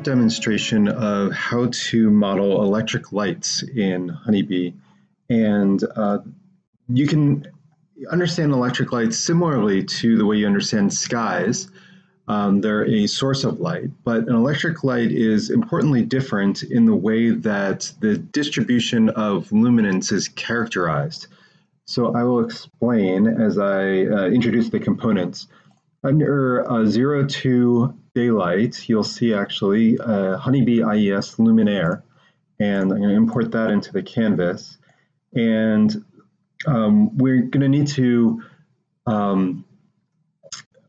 short demonstration of how to model electric lights in Honeybee. And uh, you can understand electric lights similarly to the way you understand skies. Um, they're a source of light, but an electric light is importantly different in the way that the distribution of luminance is characterized. So I will explain as I uh, introduce the components. Under uh, 0 to daylight, you'll see actually uh, Honeybee IES Luminaire, and I'm going to import that into the canvas. And um, we're going to need to um,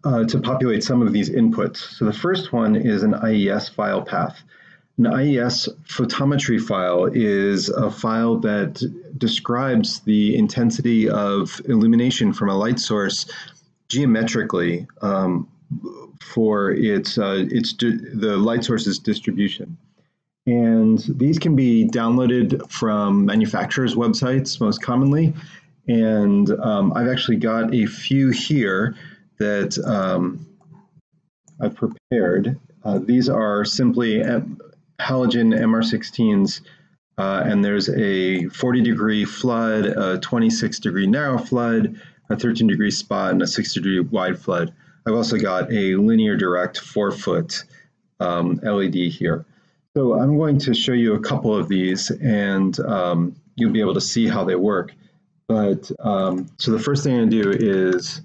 uh, to populate some of these inputs. So the first one is an IES file path. An IES photometry file is a file that describes the intensity of illumination from a light source geometrically um, for its, uh, its the light source's distribution. And these can be downloaded from manufacturers' websites most commonly. And um, I've actually got a few here that um, I've prepared. Uh, these are simply halogen MR16s, uh, and there's a 40 degree flood, a 26 degree narrow flood, a 13 degree spot, and a 6 degree wide flood. I've also got a linear direct four foot um, LED here. So I'm going to show you a couple of these and um, you'll be able to see how they work. But um, so the first thing I'm going to do is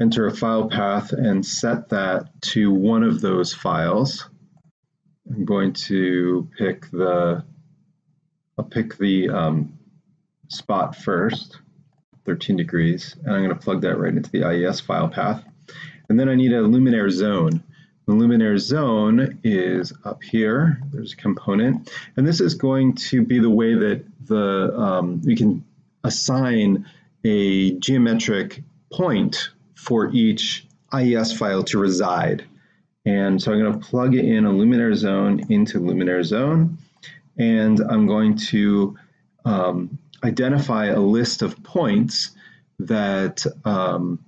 enter a file path and set that to one of those files. I'm going to pick the, I'll pick the um, spot first. 13 degrees, and I'm going to plug that right into the IES file path. And then I need a luminaire zone. The luminaire zone is up here. There's a component, and this is going to be the way that the um, we can assign a geometric point for each IES file to reside. And so I'm going to plug in a luminaire zone into luminaire zone, and I'm going to um, identify a list of points that um,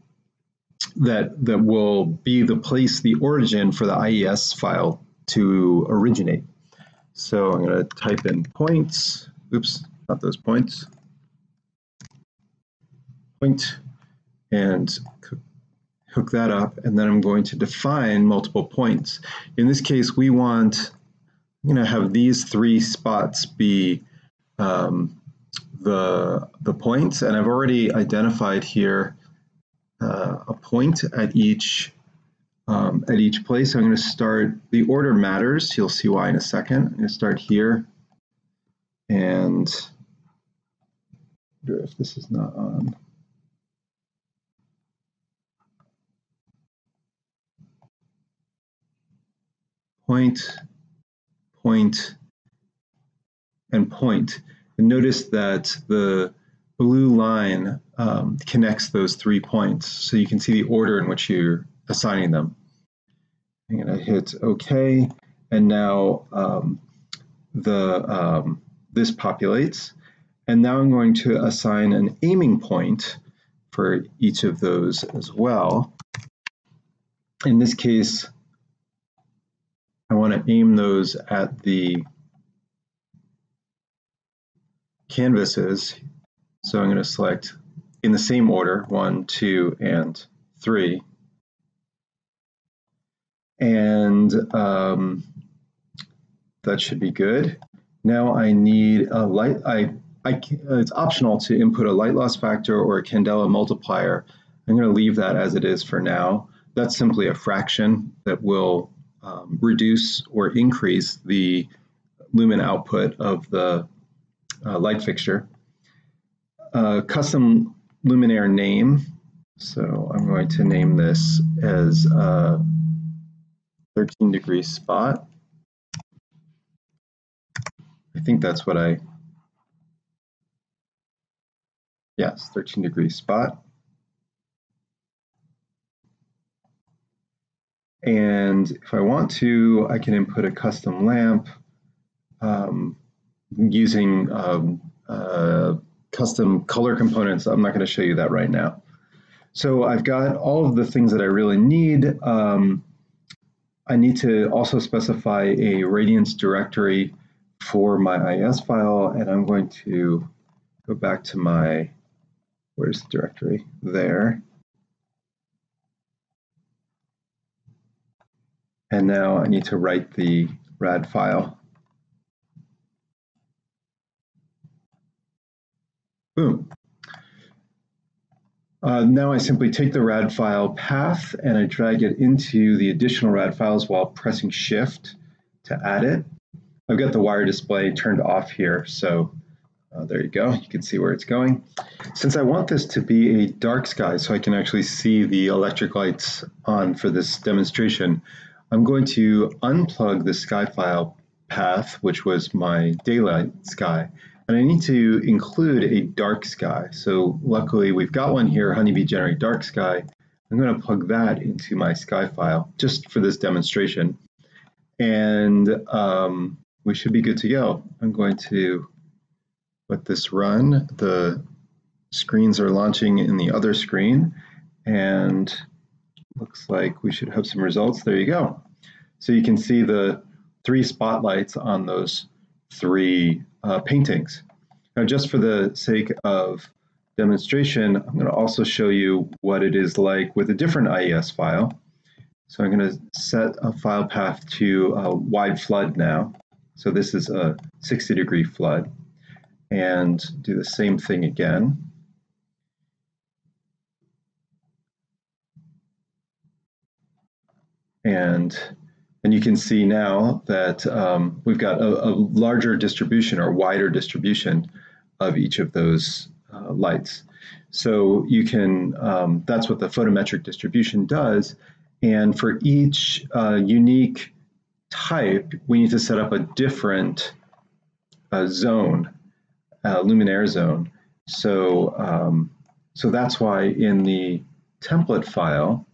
that that will be the place, the origin for the IES file to originate. So I'm going to type in points. Oops, not those points. Point and hook that up, and then I'm going to define multiple points. In this case, we want, I'm going to have these three spots be um, the, the points, and I've already identified here uh, a point at each um, at each place. I'm going to start, the order matters, you'll see why in a second. I'm going to start here, and if this is not on. Point, point, and point. And notice that the blue line um, connects those three points. So you can see the order in which you're assigning them. I'm going to hit OK. And now um, the um, this populates. And now I'm going to assign an aiming point for each of those as well. In this case, I want to aim those at the canvases. So I'm going to select in the same order, one, two, and three. And um, that should be good. Now I need a light, I, I, it's optional to input a light loss factor or a Candela multiplier. I'm going to leave that as it is for now. That's simply a fraction that will um, reduce or increase the lumen output of the uh, light fixture. Uh, custom luminaire name. So I'm going to name this as a 13 degree spot. I think that's what I, yes, 13 degree spot. And if I want to, I can input a custom lamp. Um, using um, uh, custom color components. I'm not going to show you that right now. So I've got all of the things that I really need. Um, I need to also specify a radiance directory for my IES file, and I'm going to go back to my, where's the directory? There. And now I need to write the rad file. Boom. Uh, now I simply take the rad file path and I drag it into the additional rad files while pressing shift to add it. I've got the wire display turned off here, so uh, there you go. You can see where it's going. Since I want this to be a dark sky so I can actually see the electric lights on for this demonstration, I'm going to unplug the sky file path, which was my daylight sky, and I need to include a dark sky. So luckily we've got one here, Honeybee Generate Dark Sky. I'm going to plug that into my sky file just for this demonstration. And um, we should be good to go. I'm going to let this run. The screens are launching in the other screen and looks like we should have some results. There you go. So you can see the three spotlights on those three uh, paintings. Now, just for the sake of demonstration, I'm going to also show you what it is like with a different IES file. So I'm going to set a file path to a wide flood now. So this is a 60 degree flood and do the same thing again. And and you can see now that um, we've got a, a, larger distribution or wider distribution of each of those uh, lights. So you can, um, that's what the photometric distribution does. And for each uh, unique type, we need to set up a different uh, zone, luminaire zone. So, um, so that's why in the template file,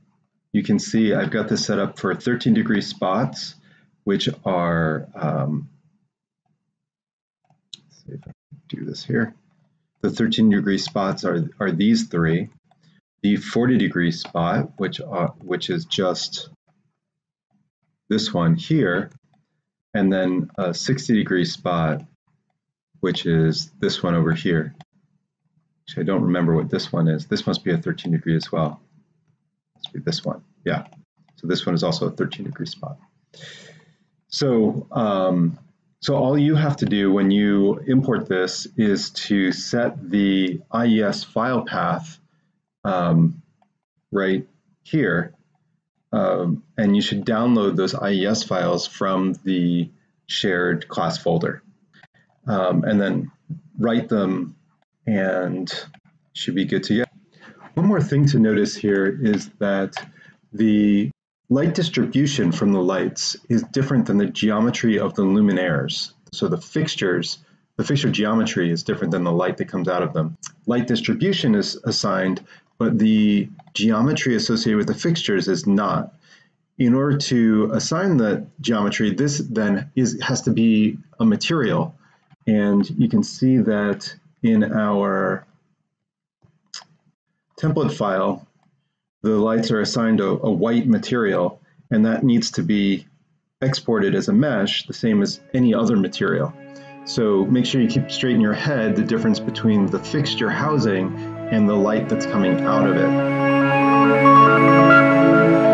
you can see I've got this set up for 13 degree spots, which are, um, see if I can do this here. The 13 degree spots are, are these three. The 40 degree spot, which, are, which is just this one here, and then a 60 degree spot, which is this one over here. Actually, I don't remember what this one is. This must be a 13 degree as well be this one. Yeah. So this one is also a 13 degree spot. So, um, so all you have to do when you import this is to set the IES file path um, right here. Um, and you should download those IES files from the shared class folder. Um, and then write them and should be good to go. One more thing to notice here is that the light distribution from the lights is different than the geometry of the luminaires. So the fixtures, the fixture geometry is different than the light that comes out of them. Light distribution is assigned, but the geometry associated with the fixtures is not. In order to assign the geometry, this then is has to be a material. And you can see that in our template file, the lights are assigned a, a white material, and that needs to be exported as a mesh, the same as any other material. So make sure you keep straight in your head the difference between the fixture housing and the light that's coming out of it.